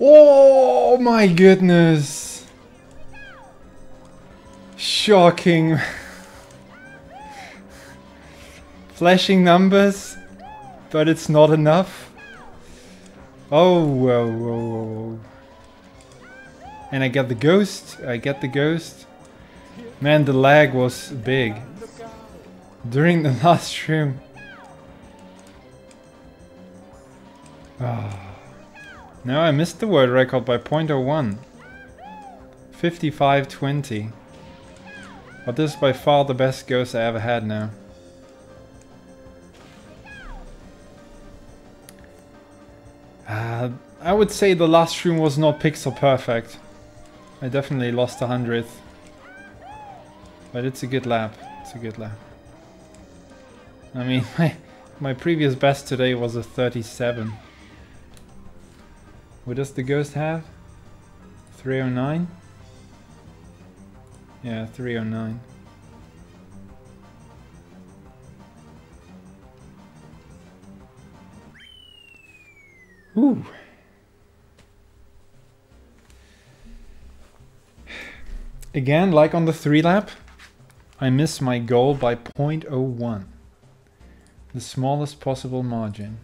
Oh my goodness. Shocking. Flashing numbers, but it's not enough. Oh, whoa, whoa, whoa. And I get the ghost. I get the ghost. Man, the lag was big. During the last stream. Ah. No, I missed the world record by 0.01. 55.20. But this is by far the best ghost I ever had now. Uh, I would say the last stream was not pixel perfect. I definitely lost a hundredth. But it's a good lap. It's a good lap. I mean, my, my previous best today was a 37. What does the ghost have? 309? Yeah, 309. Ooh. Again, like on the 3 lap, I miss my goal by 0.01. The smallest possible margin.